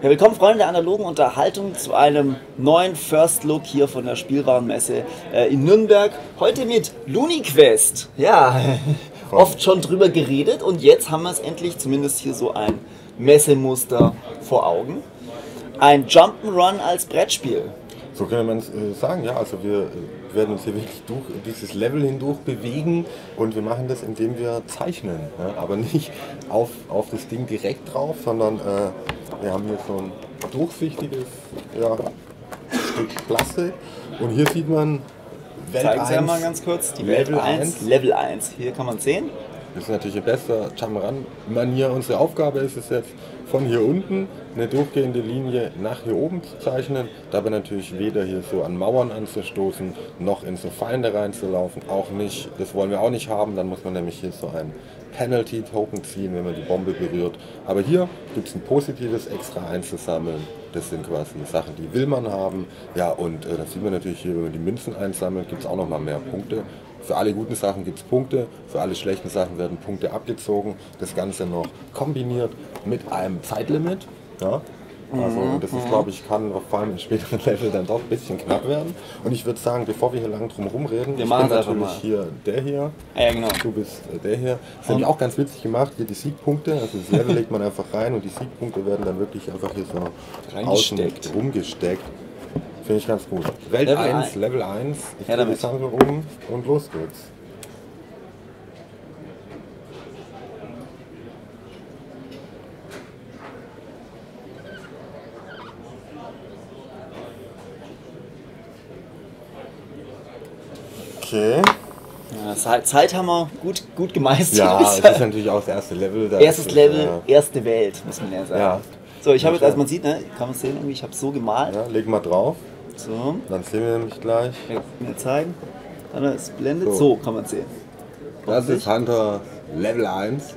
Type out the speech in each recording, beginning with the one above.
Ja, willkommen Freunde der analogen Unterhaltung zu einem neuen First Look hier von der Spielwarenmesse äh, in Nürnberg. Heute mit LuniQuest. Ja, oft schon drüber geredet und jetzt haben wir es endlich, zumindest hier so ein Messemuster vor Augen. Ein Jump'n'Run als Brettspiel. So könnte man es äh, sagen, ja. Also wir äh, werden uns hier wirklich durch dieses Level hindurch bewegen und wir machen das, indem wir zeichnen. Ja? Aber nicht auf, auf das Ding direkt drauf, sondern äh, wir haben hier so ein durchsichtiges ja, Stück Plastik und hier sieht man Welt Zeigen Sie 1, mal ganz kurz die Level Welt 1, 1. Level 1. Hier kann man sehen. Das ist natürlich ein bester Jump'n'Run-Manier. Unsere Aufgabe ist es jetzt, von hier unten eine durchgehende Linie nach hier oben zu zeichnen, dabei natürlich weder hier so an Mauern anzustoßen, noch in so Feinde reinzulaufen, auch nicht, das wollen wir auch nicht haben, dann muss man nämlich hier so ein Penalty-Token ziehen, wenn man die Bombe berührt. Aber hier gibt es ein positives extra einzusammeln. Das sind quasi Sachen, die will man haben. Ja, und äh, das sieht man natürlich hier, wenn man die Münzen einsammelt, gibt es auch nochmal mehr Punkte. Für alle guten Sachen gibt es Punkte, für alle schlechten Sachen werden Punkte abgezogen. Das Ganze noch kombiniert mit einem Zeitlimit. Ja? Also mhm, das ist, mhm. glaube ich, kann vor allem in späteren Level dann doch ein bisschen knapp werden. Und ich würde sagen, bevor wir hier lang drum rumreden, wir ich bin natürlich hier der hier, ah, ja, genau. du bist äh, der hier. Das habe ich auch ganz witzig gemacht, hier die Siegpunkte, also das Level legt man einfach rein und die Siegpunkte werden dann wirklich einfach hier so außen rumgesteckt. Finde ich ganz gut. Welt Level 1, 1, Level 1. Ich ja, drehe die Zange um und los geht's. Okay. Ja, Zeit haben wir gut, gut gemeistert. Ja, das ist natürlich auch das erste Level. Das Erstes Level, ja. erste Welt, muss man ja sagen. Ja. So, ich habe jetzt, als man sieht, ne, kann man sehen, irgendwie, ich habe es so gemalt. Ja, leg mal drauf. So. Dann sehen wir nämlich gleich. Mir zeigen. Dann ist blendet. So. so, kann man sehen. Das ist Hunter Level 1.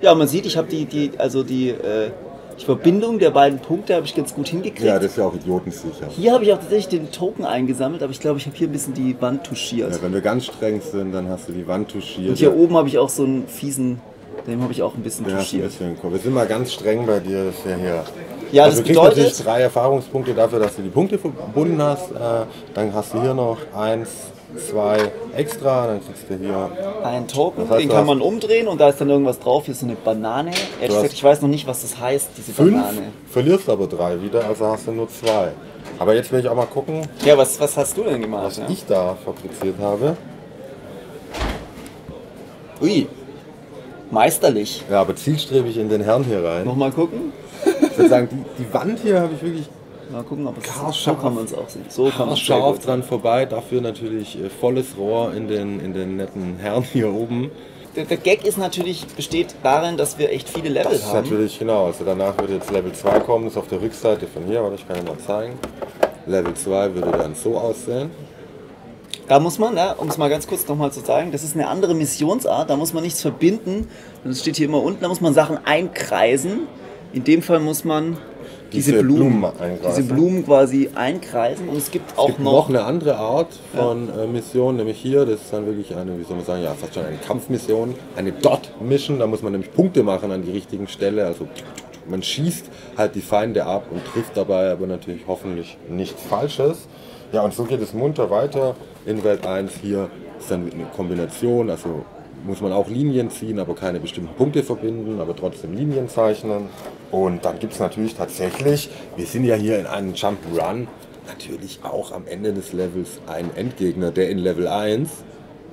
Ja, man sieht, ich habe die, die, also die, äh, die Verbindung der beiden Punkte habe ich ganz gut hingekriegt. Ja, das ist ja auch idiotensicher. Hier habe ich auch tatsächlich den Token eingesammelt, aber ich glaube, ich habe hier ein bisschen die Wand touchiert. Ja, wenn wir ganz streng sind, dann hast du die Wand touchiert. Und hier oben habe ich auch so einen fiesen, dem habe ich auch ein bisschen ja, touchiert. Ein bisschen, wir sind mal ganz streng bei dir, das ist ja hier ja, also das du kriegst natürlich drei Erfahrungspunkte dafür, dass du die Punkte verbunden hast. Äh, dann hast du hier noch eins, zwei extra, dann kriegst du hier einen Token, das heißt, den kann man umdrehen und da ist dann irgendwas drauf. Hier ist so eine Banane. Gesagt, ich weiß noch nicht, was das heißt, diese fünf, Banane. Verlierst aber drei wieder, also hast du nur zwei. Aber jetzt will ich auch mal gucken. Ja, was, was hast du denn gemacht? Was ja? ich da fabriziert habe. Ui, meisterlich. Ja, aber zielstrebig in den Herrn hier rein. Nochmal gucken. Ich würde sagen, die, die Wand hier habe ich wirklich Mal gucken, ob es so kann man es auch sehen. So kann man scharf dran vorbei, dafür natürlich äh, volles Rohr in den, in den netten Herren hier oben. Der, der, Gag ist natürlich, besteht darin, dass wir echt viele Level das haben. Das ist natürlich, genau. Also danach würde jetzt Level 2 kommen, das ist auf der Rückseite von hier, aber ich kann Ihnen mal zeigen. Level 2 würde dann so aussehen. Da muss man, ja, um es mal ganz kurz nochmal zu sagen, das ist eine andere Missionsart, da muss man nichts verbinden. Das steht hier immer unten, da muss man Sachen einkreisen in dem Fall muss man diese, diese Blumen, Blumen diese Blumen quasi einkreisen und es gibt auch es gibt noch, noch eine andere Art von ja. Äh, Mission, nämlich hier, das ist dann wirklich eine, wie soll man sagen, ja fast schon eine Kampfmission, eine Dot-Mission, da muss man nämlich Punkte machen an die richtigen Stelle, also man schießt halt die Feinde ab und trifft dabei aber natürlich hoffentlich nichts Falsches. Ja, und so geht es munter weiter. In Welt 1 hier ist dann eine Kombination, also muss man auch Linien ziehen, aber keine bestimmten Punkte verbinden, aber trotzdem Linien zeichnen. Und dann gibt es natürlich tatsächlich, wir sind ja hier in einem Jump'n'Run, natürlich auch am Ende des Levels einen Endgegner, der in Level 1,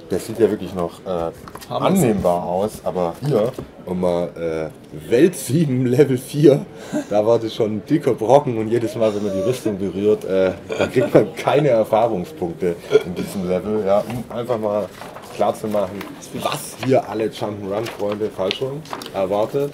der sieht ja wirklich noch äh, annehmbar aus, aber hier, um mal äh, Welt 7, Level 4, da war das schon ein dicker Brocken und jedes Mal, wenn man die Rüstung berührt, äh, da kriegt man keine Erfahrungspunkte in diesem Level. Ja, um einfach mal klar zu machen, was hier alle Jump'n'Run-Freunde falsch erwartet.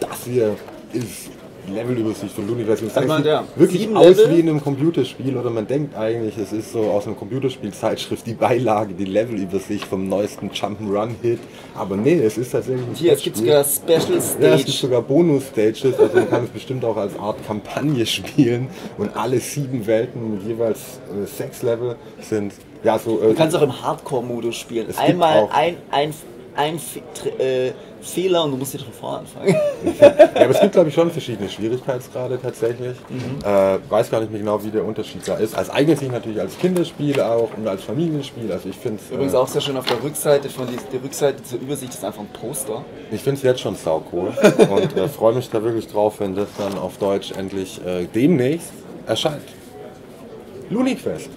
Das hier ist Levelübersicht von Luniverse. Das sieht ja, wirklich aus Level. wie in einem Computerspiel oder man denkt eigentlich, es ist so aus einer Computerspielzeitschrift die Beilage, die Levelübersicht vom neuesten Jump'n'Run-Hit. Aber nee, es ist tatsächlich ein Hier, es gibt sogar Special Stage. Ja, es gibt sogar Bonus-Stages, also man kann es bestimmt auch als Art Kampagne spielen und alle sieben Welten mit jeweils äh, sechs Level sind ja, so, äh, du kannst auch im Hardcore-Modus spielen. Einmal ein, ein ein Fe äh, Fehler und du musst wieder von vorne anfangen. Ja, aber es gibt, glaube ich, schon verschiedene Schwierigkeitsgrade tatsächlich. Mhm. Äh, weiß gar nicht mehr genau, wie der Unterschied da ist. Es eignet sich natürlich als Kinderspiel auch und als Familienspiel. Also ich finde Übrigens äh, auch sehr schön auf der Rückseite von die, der Rückseite zur Übersicht ist einfach ein Poster. ich finde es jetzt schon saucool und äh, freue mich da wirklich drauf, wenn das dann auf Deutsch endlich äh, demnächst erscheint. Luniquest.